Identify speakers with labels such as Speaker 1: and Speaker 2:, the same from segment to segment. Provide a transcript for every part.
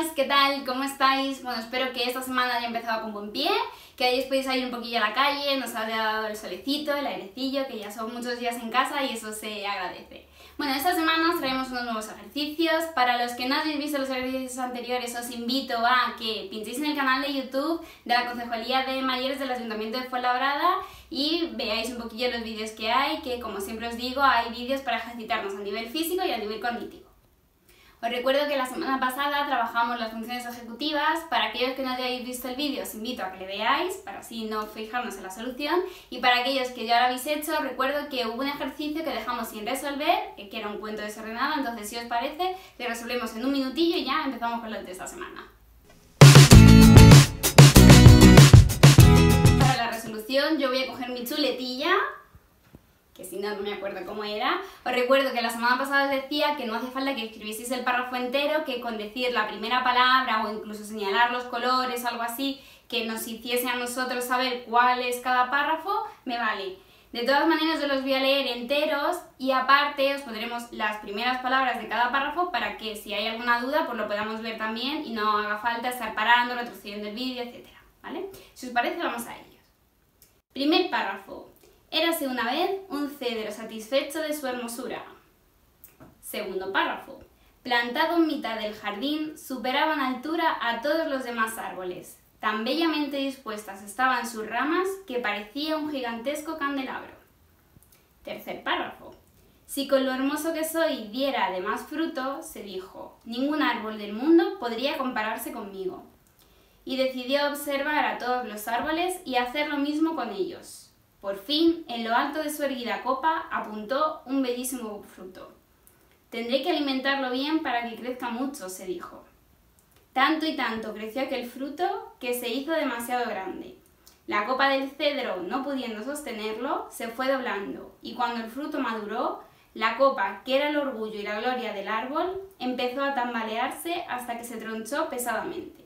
Speaker 1: días, ¿qué tal? ¿Cómo estáis? Bueno, espero que esta semana haya empezado con buen pie, que hayáis podido salir un poquillo a la calle, nos haya dado el solecito, el airecillo, que ya son muchos días en casa y eso se agradece. Bueno, esta semana os traemos unos nuevos ejercicios. Para los que no habéis visto los ejercicios anteriores, os invito a que pinchéis en el canal de YouTube de la Concejalía de Mayores del Ayuntamiento de Fuenlabrada y veáis un poquillo los vídeos que hay, que como siempre os digo, hay vídeos para ejercitarnos a nivel físico y a nivel cognitivo. Os recuerdo que la semana pasada trabajamos las funciones ejecutivas. Para aquellos que no hayáis visto el vídeo, os invito a que le veáis, para así no fijarnos en la solución. Y para aquellos que ya lo habéis hecho, recuerdo que hubo un ejercicio que dejamos sin resolver, que era un cuento desordenado, entonces si os parece, le resolvemos en un minutillo y ya empezamos con lo de esta semana. Para la resolución yo voy a coger mi chuletilla que si no, no me acuerdo cómo era. Os recuerdo que la semana pasada os decía que no hace falta que escribieseis el párrafo entero, que con decir la primera palabra o incluso señalar los colores algo así, que nos hiciese a nosotros saber cuál es cada párrafo, me vale. De todas maneras, yo los voy a leer enteros y aparte os pondremos las primeras palabras de cada párrafo para que si hay alguna duda, pues lo podamos ver también y no haga falta estar parando, retrocediendo el vídeo, etc. ¿Vale? Si os parece, vamos a ellos. Primer párrafo. Érase una vez un cedro satisfecho de su hermosura. Segundo párrafo. Plantado en mitad del jardín, superaba en altura a todos los demás árboles. Tan bellamente dispuestas estaban sus ramas que parecía un gigantesco candelabro. Tercer párrafo. Si con lo hermoso que soy diera además fruto, se dijo, ningún árbol del mundo podría compararse conmigo. Y decidió observar a todos los árboles y hacer lo mismo con ellos. Por fin, en lo alto de su erguida copa, apuntó un bellísimo fruto. Tendré que alimentarlo bien para que crezca mucho, se dijo. Tanto y tanto creció aquel fruto que se hizo demasiado grande. La copa del cedro, no pudiendo sostenerlo, se fue doblando, y cuando el fruto maduró, la copa, que era el orgullo y la gloria del árbol, empezó a tambalearse hasta que se tronchó pesadamente.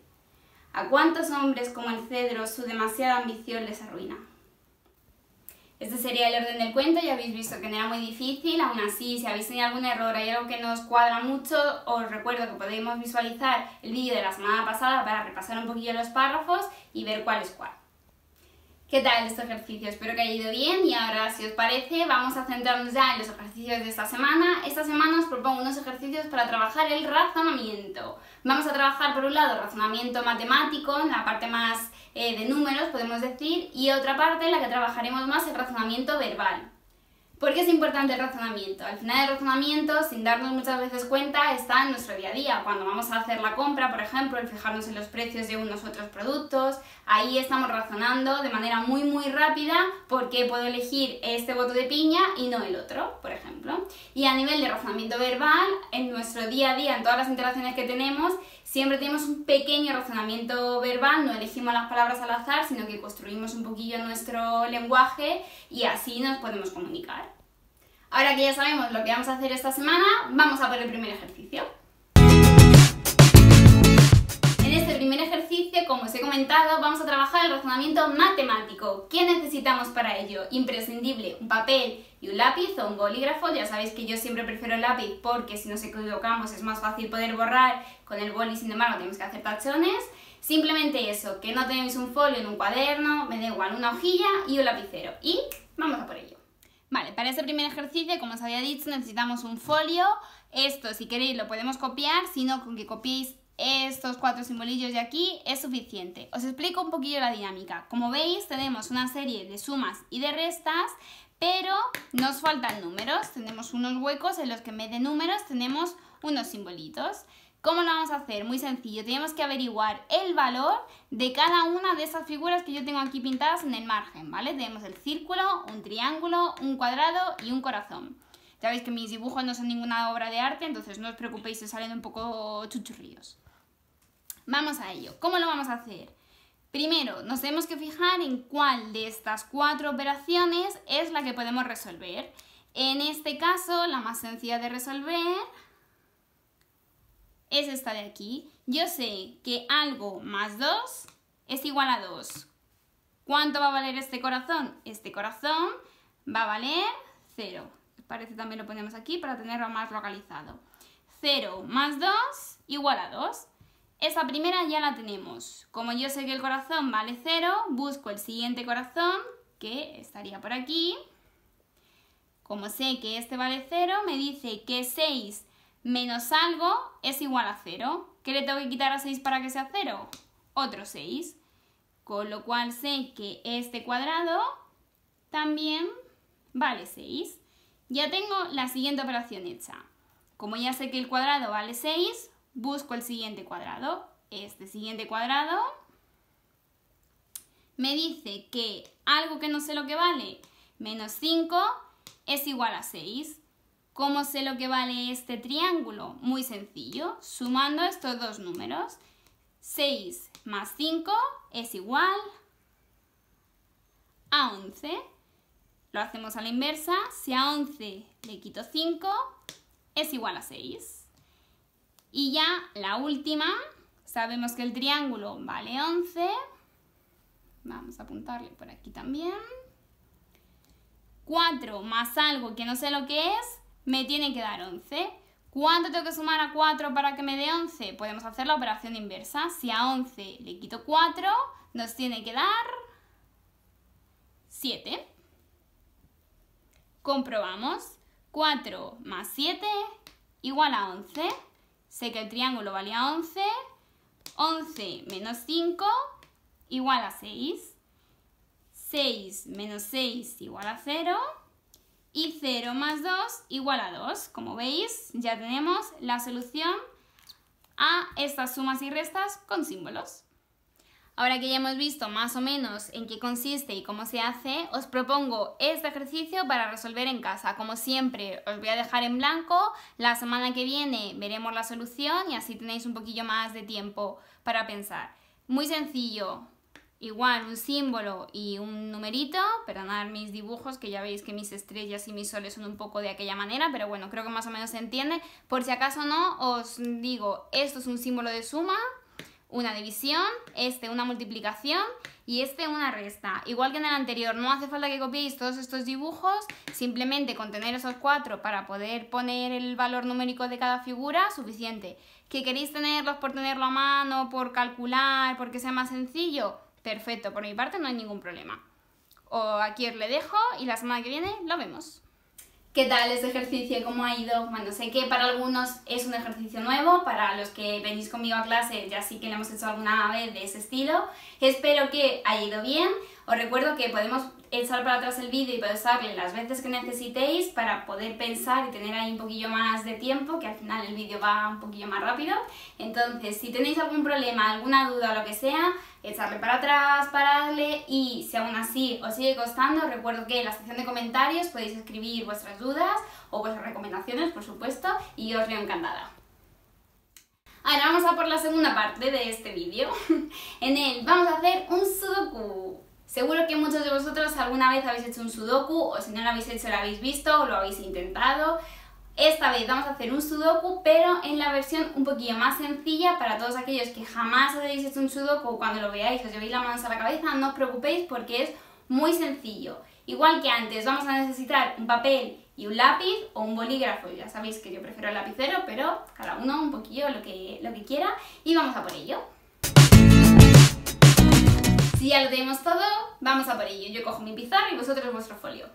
Speaker 1: ¿A cuántos hombres como el cedro su demasiada ambición les arruina? Este sería el orden del cuento, ya habéis visto que no era muy difícil, aún así si habéis tenido algún error, hay algo que no cuadra mucho, os recuerdo que podemos visualizar el vídeo de la semana pasada para repasar un poquillo los párrafos y ver cuál es cuál. ¿Qué tal este ejercicio? Espero que haya ido bien y ahora, si os parece, vamos a centrarnos ya en los ejercicios de esta semana. Esta semana os propongo unos ejercicios para trabajar el razonamiento. Vamos a trabajar, por un lado, razonamiento matemático, en la parte más eh, de números, podemos decir, y otra parte en la que trabajaremos más el razonamiento verbal. ¿Por qué es importante el razonamiento? Al final el razonamiento, sin darnos muchas veces cuenta, está en nuestro día a día. Cuando vamos a hacer la compra, por ejemplo, el fijarnos en los precios de unos otros productos, ahí estamos razonando de manera muy muy rápida por qué puedo elegir este bote de piña y no el otro, por ejemplo. Y a nivel de razonamiento verbal, en nuestro día a día, en todas las interacciones que tenemos, siempre tenemos un pequeño razonamiento verbal, no elegimos las palabras al azar, sino que construimos un poquillo nuestro lenguaje y así nos podemos comunicar. Ahora que ya sabemos lo que vamos a hacer esta semana, vamos a por el primer ejercicio. En este primer ejercicio, como os he comentado, vamos a trabajar el razonamiento matemático. ¿Qué necesitamos para ello? Imprescindible, un papel y un lápiz o un bolígrafo. Ya sabéis que yo siempre prefiero el lápiz porque si nos equivocamos es más fácil poder borrar. Con el boli, sin embargo, tenemos que hacer tachones. Simplemente eso, que no tenéis un folio en un cuaderno, me da igual, una hojilla y un lapicero. Y vamos a por ello. Vale, para este primer ejercicio, como os había dicho, necesitamos un folio. Esto, si queréis, lo podemos copiar, sino con que copiéis estos cuatro simbolillos de aquí es suficiente. Os explico un poquillo la dinámica. Como veis, tenemos una serie de sumas y de restas, pero nos faltan números. Tenemos unos huecos en los que en vez de números tenemos unos simbolitos. ¿Cómo lo vamos a hacer? Muy sencillo, tenemos que averiguar el valor de cada una de esas figuras que yo tengo aquí pintadas en el margen, ¿vale? Tenemos el círculo, un triángulo, un cuadrado y un corazón. Ya veis que mis dibujos no son ninguna obra de arte, entonces no os preocupéis si salen un poco chuchurríos. Vamos a ello. ¿Cómo lo vamos a hacer? Primero, nos tenemos que fijar en cuál de estas cuatro operaciones es la que podemos resolver. En este caso, la más sencilla de resolver es esta de aquí. Yo sé que algo más 2 es igual a 2. ¿Cuánto va a valer este corazón? Este corazón va a valer 0. Parece también lo ponemos aquí para tenerlo más localizado. 0 más 2 igual a 2. Esa primera ya la tenemos. Como yo sé que el corazón vale 0, busco el siguiente corazón, que estaría por aquí. Como sé que este vale 0, me dice que 6 menos algo es igual a 0. ¿Qué le tengo que quitar a 6 para que sea 0? Otro 6. Con lo cual sé que este cuadrado también vale 6. Ya tengo la siguiente operación hecha. Como ya sé que el cuadrado vale 6, busco el siguiente cuadrado. Este siguiente cuadrado me dice que algo que no sé lo que vale, menos 5, es igual a 6. ¿Cómo sé lo que vale este triángulo? Muy sencillo, sumando estos dos números. 6 más 5 es igual a 11. Lo hacemos a la inversa. Si a 11 le quito 5, es igual a 6. Y ya la última, sabemos que el triángulo vale 11. Vamos a apuntarle por aquí también. 4 más algo que no sé lo que es, me tiene que dar 11. ¿Cuánto tengo que sumar a 4 para que me dé 11? Podemos hacer la operación inversa. Si a 11 le quito 4, nos tiene que dar 7. Comprobamos. 4 más 7 igual a 11. Sé que el triángulo valía 11. 11 menos 5 igual a 6. 6 menos 6 igual a 0. Y 0 más 2 igual a 2. Como veis, ya tenemos la solución a estas sumas y restas con símbolos. Ahora que ya hemos visto más o menos en qué consiste y cómo se hace, os propongo este ejercicio para resolver en casa. Como siempre, os voy a dejar en blanco. La semana que viene veremos la solución y así tenéis un poquillo más de tiempo para pensar. Muy sencillo, igual un símbolo y un numerito, perdonad mis dibujos, que ya veis que mis estrellas y mis soles son un poco de aquella manera, pero bueno, creo que más o menos se entiende. Por si acaso no, os digo, esto es un símbolo de suma, una división, este una multiplicación y este una resta. Igual que en el anterior, no hace falta que copiéis todos estos dibujos, simplemente con tener esos cuatro para poder poner el valor numérico de cada figura, suficiente. ¿Que queréis tenerlos por tenerlo a mano, por calcular, porque sea más sencillo? Perfecto, por mi parte no hay ningún problema. O aquí os le dejo y la semana que viene lo vemos. ¿Qué tal este ejercicio? ¿Cómo ha ido? Bueno, sé que para algunos es un ejercicio nuevo, para los que venís conmigo a clase ya sí que lo hemos hecho alguna vez de ese estilo. Espero que haya ido bien. Os recuerdo que podemos echar para atrás el vídeo y pausarle las veces que necesitéis para poder pensar y tener ahí un poquillo más de tiempo, que al final el vídeo va un poquillo más rápido. Entonces, si tenéis algún problema, alguna duda o lo que sea, echarle para atrás, pararle y si aún así os sigue costando, recuerdo que en la sección de comentarios podéis escribir vuestras dudas o vuestras recomendaciones, por supuesto, y yo os veo encantada. Ahora vamos a por la segunda parte de este vídeo. en él vamos a hacer un sudoku. Seguro que muchos de vosotros alguna vez habéis hecho un sudoku o si no lo habéis hecho lo habéis visto o lo habéis intentado. Esta vez vamos a hacer un sudoku, pero en la versión un poquillo más sencilla para todos aquellos que jamás habéis hecho un sudoku cuando lo veáis os llevéis la mano a la cabeza, no os preocupéis porque es muy sencillo. Igual que antes, vamos a necesitar un papel y un lápiz o un bolígrafo, ya sabéis que yo prefiero el lapicero, pero cada uno un poquillo lo que, lo que quiera y vamos a por ello. Si ya lo tenemos todo, vamos a por ello. Yo cojo mi pizarra y vosotros vuestro folio.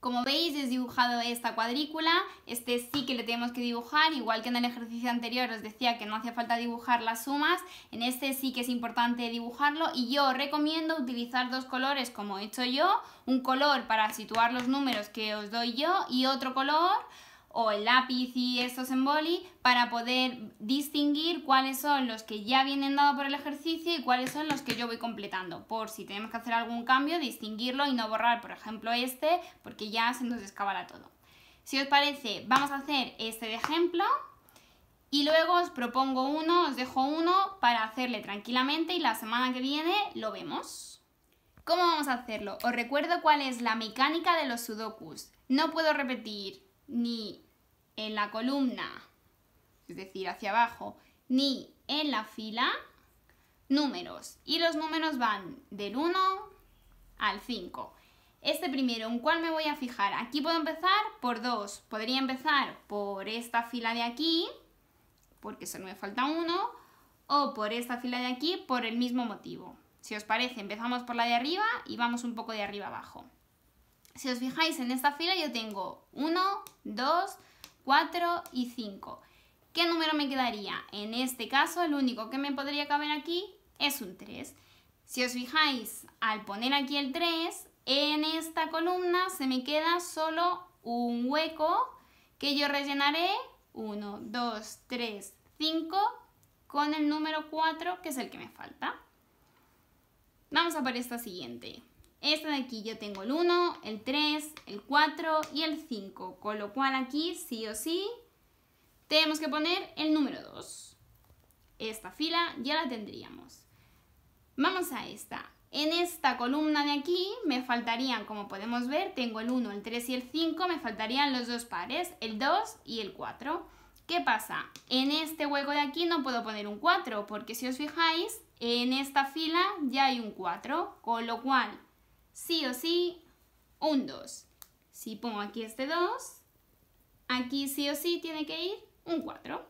Speaker 1: Como veis, he dibujado esta cuadrícula, este sí que le tenemos que dibujar, igual que en el ejercicio anterior os decía que no hacía falta dibujar las sumas, en este sí que es importante dibujarlo y yo recomiendo utilizar dos colores como he hecho yo, un color para situar los números que os doy yo y otro color o el lápiz y estos en boli para poder distinguir cuáles son los que ya vienen dados por el ejercicio y cuáles son los que yo voy completando. Por si tenemos que hacer algún cambio, distinguirlo y no borrar, por ejemplo, este, porque ya se nos descabala todo. Si os parece, vamos a hacer este de ejemplo y luego os propongo uno, os dejo uno para hacerle tranquilamente y la semana que viene lo vemos. ¿Cómo vamos a hacerlo? Os recuerdo cuál es la mecánica de los sudokus. No puedo repetir ni en la columna, es decir, hacia abajo, ni en la fila, números. Y los números van del 1 al 5. Este primero, ¿en cuál me voy a fijar? Aquí puedo empezar por 2. Podría empezar por esta fila de aquí, porque solo me falta uno. o por esta fila de aquí por el mismo motivo. Si os parece, empezamos por la de arriba y vamos un poco de arriba abajo. Si os fijáis en esta fila yo tengo 1, 2, 4 y 5. ¿Qué número me quedaría? En este caso el único que me podría caber aquí es un 3. Si os fijáis, al poner aquí el 3, en esta columna se me queda solo un hueco que yo rellenaré 1, 2, 3, 5 con el número 4 que es el que me falta. Vamos a por esta siguiente. Esta de aquí yo tengo el 1, el 3, el 4 y el 5, con lo cual aquí sí o sí tenemos que poner el número 2. Esta fila ya la tendríamos. Vamos a esta. En esta columna de aquí me faltarían, como podemos ver, tengo el 1, el 3 y el 5, me faltarían los dos pares, el 2 y el 4. ¿Qué pasa? En este hueco de aquí no puedo poner un 4, porque si os fijáis, en esta fila ya hay un 4, con lo cual, sí o sí, un 2. Si pongo aquí este 2, aquí sí o sí tiene que ir un 4.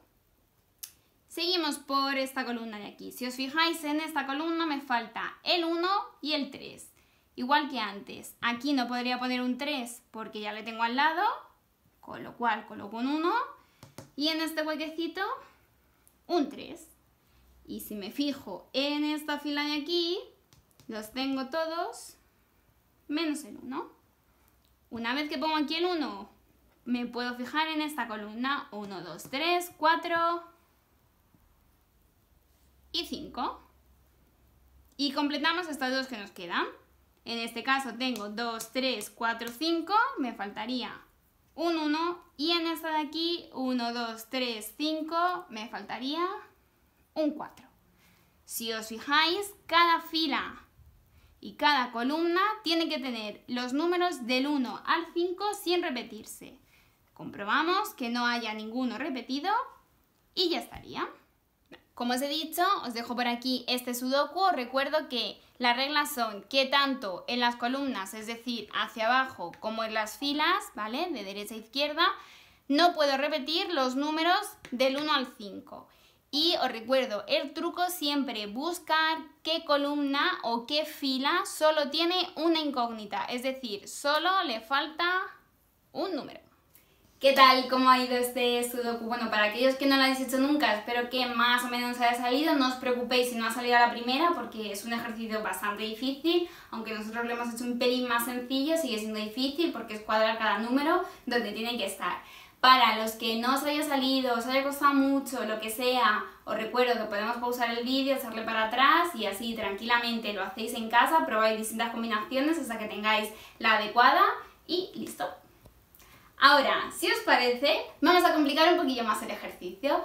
Speaker 1: Seguimos por esta columna de aquí. Si os fijáis en esta columna me falta el 1 y el 3. Igual que antes. Aquí no podría poner un 3 porque ya le tengo al lado, con lo cual coloco un 1. Y en este huequecito, un 3. Y si me fijo en esta fila de aquí, los tengo todos menos el 1. Una vez que pongo aquí el 1, me puedo fijar en esta columna 1, 2, 3, 4 y 5. Y completamos estas dos que nos quedan. En este caso tengo 2, 3, 4, 5, me faltaría un 1 y en esta de aquí 1, 2, 3, 5, me faltaría un 4. Si os fijáis, cada fila y cada columna tiene que tener los números del 1 al 5 sin repetirse. Comprobamos que no haya ninguno repetido y ya estaría. Como os he dicho, os dejo por aquí este sudoku. Recuerdo que las reglas son que tanto en las columnas, es decir, hacia abajo, como en las filas, ¿vale? De derecha a izquierda, no puedo repetir los números del 1 al 5. Y os recuerdo, el truco siempre buscar qué columna o qué fila solo tiene una incógnita, es decir, solo le falta un número. ¿Qué tal? ¿Cómo ha ido este sudoku? Bueno, para aquellos que no lo habéis hecho nunca, espero que más o menos haya salido. No os preocupéis si no ha salido la primera, porque es un ejercicio bastante difícil. Aunque nosotros lo hemos hecho un pelín más sencillo, sigue siendo difícil porque es cuadrar cada número donde tiene que estar. Para los que no os haya salido, os haya costado mucho, lo que sea, os recuerdo que podemos pausar el vídeo, echarle para atrás y así tranquilamente lo hacéis en casa, probáis distintas combinaciones hasta que tengáis la adecuada y listo. Ahora, si os parece, vamos a complicar un poquillo más el ejercicio.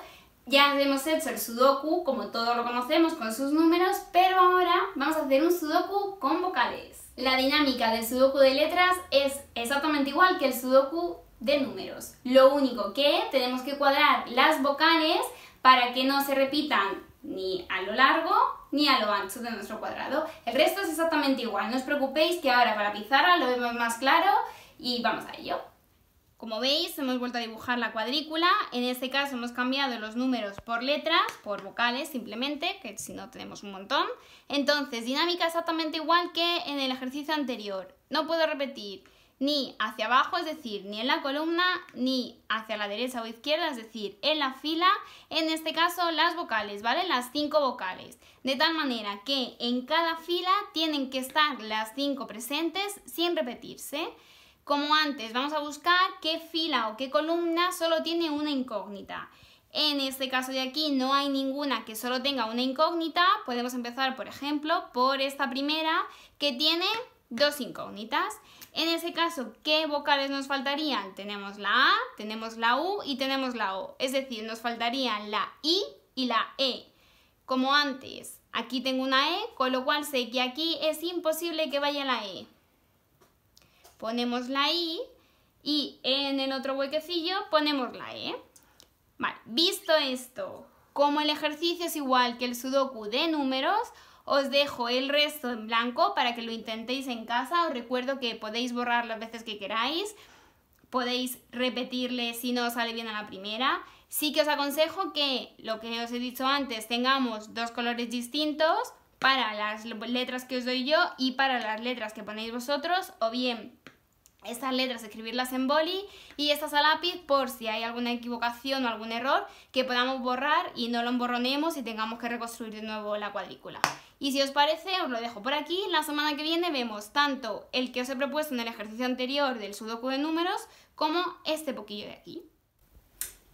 Speaker 1: Ya hemos hecho el sudoku, como todos lo conocemos, con sus números, pero ahora vamos a hacer un sudoku con vocales. La dinámica del sudoku de letras es exactamente igual que el sudoku de números. Lo único que tenemos que cuadrar las vocales para que no se repitan ni a lo largo ni a lo ancho de nuestro cuadrado. El resto es exactamente igual, no os preocupéis que ahora para pizarra lo vemos más claro y vamos a ello. Como veis, hemos vuelto a dibujar la cuadrícula. En este caso hemos cambiado los números por letras, por vocales simplemente, que si no tenemos un montón. Entonces, dinámica exactamente igual que en el ejercicio anterior. No puedo repetir ni hacia abajo, es decir, ni en la columna, ni hacia la derecha o izquierda, es decir, en la fila, en este caso las vocales, ¿vale? Las cinco vocales. De tal manera que en cada fila tienen que estar las cinco presentes sin repetirse. Como antes, vamos a buscar qué fila o qué columna solo tiene una incógnita. En este caso de aquí no hay ninguna que solo tenga una incógnita. Podemos empezar, por ejemplo, por esta primera que tiene dos incógnitas. En ese caso, ¿qué vocales nos faltarían? Tenemos la A, tenemos la U y tenemos la O. Es decir, nos faltarían la I y la E. Como antes, aquí tengo una E, con lo cual sé que aquí es imposible que vaya la E ponemos la I y en el otro huequecillo ponemos la E. Vale, visto esto, como el ejercicio es igual que el sudoku de números, os dejo el resto en blanco para que lo intentéis en casa. Os recuerdo que podéis borrar las veces que queráis, podéis repetirle si no os sale bien a la primera. Sí que os aconsejo que, lo que os he dicho antes, tengamos dos colores distintos para las letras que os doy yo y para las letras que ponéis vosotros, o bien estas letras escribirlas en boli y estas a lápiz por si hay alguna equivocación o algún error que podamos borrar y no lo emborronemos y tengamos que reconstruir de nuevo la cuadrícula. Y si os parece, os lo dejo por aquí. La semana que viene vemos tanto el que os he propuesto en el ejercicio anterior del sudoku de números como este poquillo de aquí.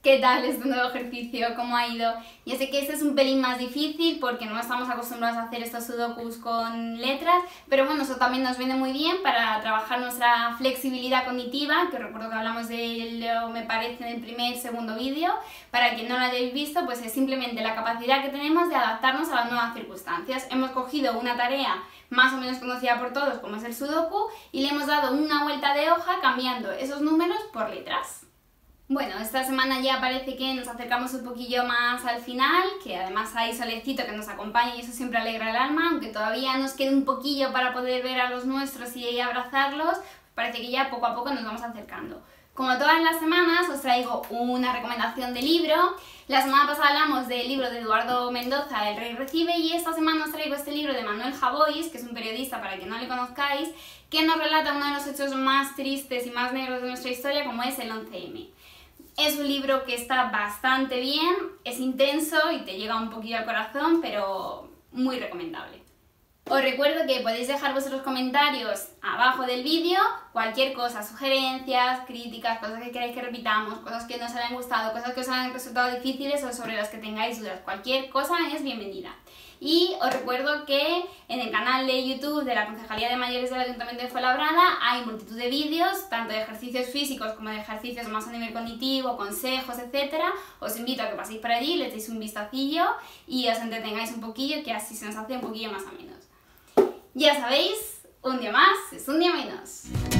Speaker 1: ¿Qué tal este nuevo ejercicio? ¿Cómo ha ido? Ya sé que este es un pelín más difícil porque no estamos acostumbrados a hacer estos sudokus con letras, pero bueno, eso también nos viene muy bien para trabajar nuestra flexibilidad cognitiva, que recuerdo que hablamos de ello, me parece, en el primer, segundo vídeo. Para quien no lo hayáis visto, pues es simplemente la capacidad que tenemos de adaptarnos a las nuevas circunstancias. Hemos cogido una tarea más o menos conocida por todos, como es el sudoku, y le hemos dado una vuelta de hoja cambiando esos números por letras. Bueno, esta semana ya parece que nos acercamos un poquillo más al final, que además hay solecito que nos acompaña y eso siempre alegra el alma, aunque todavía nos queda un poquillo para poder ver a los nuestros y abrazarlos, parece que ya poco a poco nos vamos acercando. Como todas las semanas os traigo una recomendación de libro. La semana pasada hablamos del libro de Eduardo Mendoza, El Rey Recibe, y esta semana os traigo este libro de Manuel Javois, que es un periodista para que no le conozcáis, que nos relata uno de los hechos más tristes y más negros de nuestra historia, como es el 11M. Es un libro que está bastante bien, es intenso y te llega un poquillo al corazón, pero muy recomendable. Os recuerdo que podéis dejar vuestros comentarios abajo del vídeo, cualquier cosa, sugerencias, críticas, cosas que queráis que repitamos, cosas que no os hayan gustado, cosas que os hayan resultado difíciles o sobre las que tengáis dudas. Cualquier cosa es bienvenida. Y os recuerdo que en el canal de YouTube de la Concejalía de Mayores del Ayuntamiento de Fuenlabrada hay multitud de vídeos, tanto de ejercicios físicos como de ejercicios más a nivel cognitivo, consejos, etc. Os invito a que paséis por allí, le echéis un vistacillo y os entretengáis un poquillo, que así se nos hace un poquillo más a menos. Ya sabéis, un día más es un día menos.